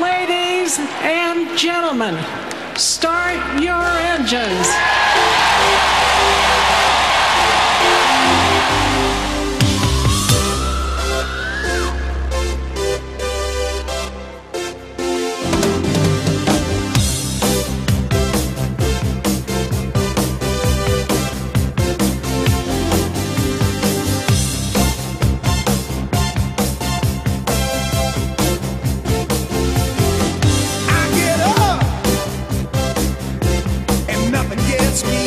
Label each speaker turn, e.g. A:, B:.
A: Ladies and gentlemen, start your engines. speak.